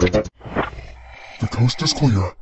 The coast is clear.